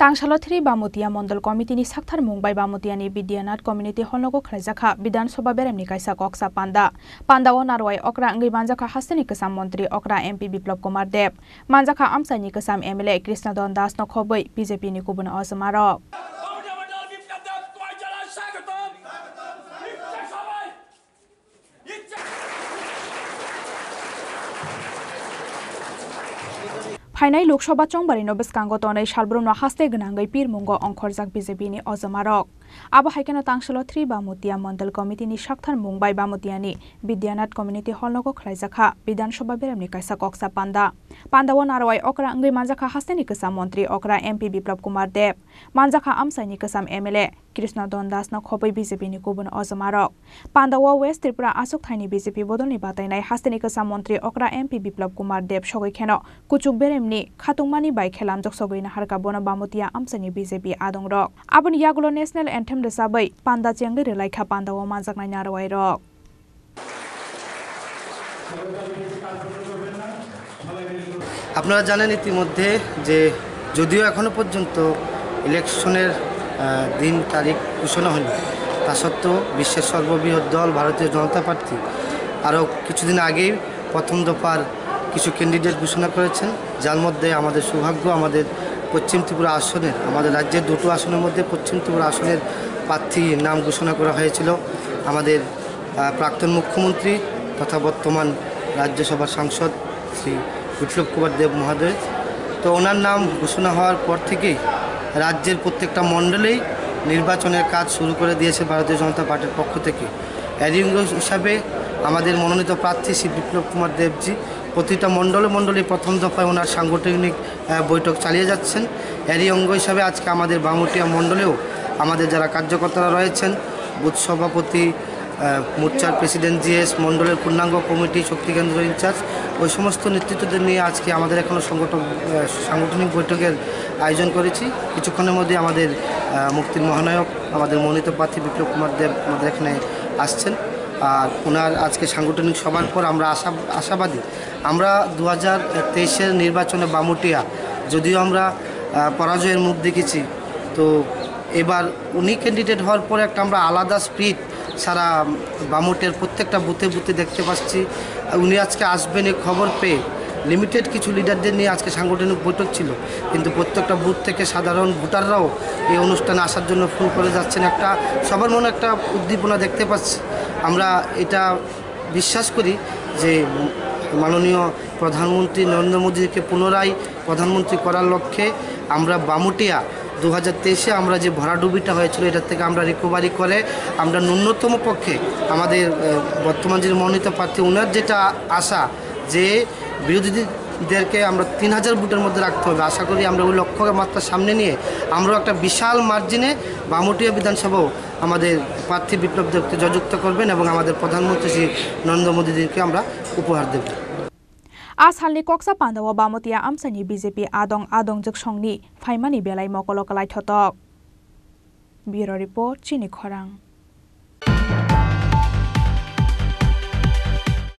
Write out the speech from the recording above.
तांसालो three बामुतिया मण्डल कमिटिनि साक्थार Mumbai बामुतियानि Bidyanath community हलनगो खलाइजाखा विधानसभा बेरेमनि काइसा कक्सा पान्दा पान्दाओ नारवाई अक्रा अंगै मानजाखा हास्तेनि कसाम मन्त्री अक्रा MP Biplab Kumar देव मानजाखा आमसाइनि कसाम MLA कृष्णदन दास नखबै बिजेपिनि कुबुन अजमारक ফাইনাই লোকসভা চংবাৰী নবেচ কাংগতনে সালব্ৰম হাস্তে গনাংগৈ পীৰমুংগ অংখৰজাক বিজেপিনি অজমারক আবা হাইকেন তাংচল থ্রি বামুতিয়া মণ্ডল কমিটিনি সাকথান মুম্বাই বামুতিয়ানি বিদ্যানাথ কমিউনিটি হল নগ খ্লাইজাখা বিধানসভা বেৰামনি কাইসা কক্সা পান্ডা পাণ্ডাৱন আৰু আই অকৰা অংগৈ মানজাখা হাস্তেনি কিছাম মন্ত্ৰী অকৰা এম পি বিপ্লৱ কুমাৰ দেৱ মানজাখা আমচাইনি কিছাম M L A Krishnadhan Das নখবৈ বিজেপিনি গুবুন অজমাৰক পাণ্ডাৱা ওয়েস্ট ত্রিপুরা আচুক থাইনি বিজেপি বদলনি বাতাইনাই হাস্তেনি কিছাম মন্ত্ৰী অকৰা M P Biplab Kumar Dev সগৈখেন কুচুক বেৰে নিমনি খাতুমানি by খেলাম জক না হারকা কা বামতিয়া আমসানি বিজেপি আদং রক আবনি ইয়াগুলো ন্যাশনাল এন্থেম দসাবাই পান্দা চেঙ্গে রলাইখা পান্দা ও মানজাক নাই নারওয়াই রক আপনারা জানেন ইতিমধ্যে যে যদিও এখনও পর্যন্ত ইলেকশনের দিন তারিখ ঘোষণা হয়নি, তা সত্ত্বেও বিশ্বের সর্ববৃহৎ দল ভারতীয় জনতা পার্টি আরও কিছুদিন আগেই প্রথম দফার কিছু ক্যান্ডিডেট ঘোষণা করেছেন, যার মধ্যে আমাদের সৌভাগ্য, আমাদের পশ্চিম ত্রিপুরা আসনের, আমাদের রাজ্যের দুটো আসনের মধ্যে পশ্চিম ত্রিপুরা আসনের প্রার্থীর নাম ঘোষণা করা হয়েছিল। আমাদের প্রাক্তন মুখ্যমন্ত্রী তথা বর্তমান রাজ্যসভার সাংসদ শ্রী বিপ্লব কুমার দেব মহাদেব তো ওনার নাম ঘোষণা হওয়ার পর থেকেই রাজ্যের প্রত্যেকটা মণ্ডলেই নির্বাচনের কাজ শুরু করে দিয়েছে ভারতীয় জনতা পার্টির পক্ষ থেকে। অঙ্গ হিসাবে আমাদের মনোনীত প্রার্থী শ্রী বিপ্লব কুমার দেবজি প্রতিটা মণ্ডলে মণ্ডলে প্রথম দফায় ওনার সাংগঠনিক বৈঠক চালিয়ে যাচ্ছেন। এরই অঙ্গ হিসাবে আজকে আমাদের বামুটিয়া মণ্ডলেও আমাদের যারা কার্যকর্তারা রয়েছেন, বুথ সভাপতি মোর্চার প্রেসিডেন্ট জিএস, মণ্ডলের পূর্ণাঙ্গ কমিটি, শক্তি কেন্দ্র ইনচার্জ, ওই সমস্ত নেতৃত্বদের নিয়ে আজকে আমাদের এখনও সংগঠন সাংগঠনিক বৈঠকের আয়োজন করেছি। কিছুক্ষণের মধ্যে আমাদের মুক্তির মহানায়ক, আমাদের মনোনীত প্রার্থী বিপ্লব কুমার দেব আমাদের এখানে আসছেন। আর ওনার আজকে সাংগঠনিক সভার পর আমরা আশা আশাবাদী। আমরা দু হাজার তেইশের নির্বাচনে বামুটিয়া, যদিও আমরা পরাজয়ের মুখ দেখেছি, তো এবার উনি ক্যান্ডিডেট হওয়ার পরে একটা আমরা আলাদা স্পিড সারা বামুটের প্রত্যেকটা বুথে বুথে দেখতে পাচ্ছি। উনি আজকে আসবেন এই খবর পেয়ে লিমিটেড কিছু লিডারদের নিয়ে আজকে সাংগঠনিক বৈঠক ছিল। কিন্তু প্রত্যেকটা বুথ থেকে সাধারণ ভোটাররাও এই অনুষ্ঠানে আসার জন্য ফোন করে যাচ্ছেন। একটা সবার মনে একটা উদ্দীপনা দেখতে পাচ্ছি। আমরা এটা বিশ্বাস করি যে মাননীয় প্রধানমন্ত্রী নরেন্দ্র মোদীকে পুনরায় প্রধানমন্ত্রী করার লক্ষ্যে আমরা বামুটিয়া দু হাজার তেইশে আমরা যে ভরাডুবিটা হয়েছিল, এটার থেকে আমরা রিকভারি করে আমরা ন্যূনতম পক্ষে আমাদের বর্তমান যে মনোনীত প্রার্থী ওনার যেটা আশা যে দেরকে আমরা তিন হাজার বুটের মধ্যে রাখতে হবে। আশা করি আমরা ওই লক্ষ্যকে মাত্রা সামনে নিয়ে আমরাও একটা বিশাল মার্জিনে বামটিয়া বিধানসভাও আমাদের প্রার্থী বিপ্লব দেবকে জয়যুক্ত করবেন এবং আমাদের প্রধানমন্ত্রী শ্রী নরেন্দ্র মোদীজিকে আমরা উপহার দেব। আজ হালনি কক্সা পান্ডব বামতিয়া আমসানি বিজেপি আদং আদং যোগ সংনি ফাইমানি বেলায় মকলকলাই থতক ব্যুরো রিপোর্ট, চিনি খরাং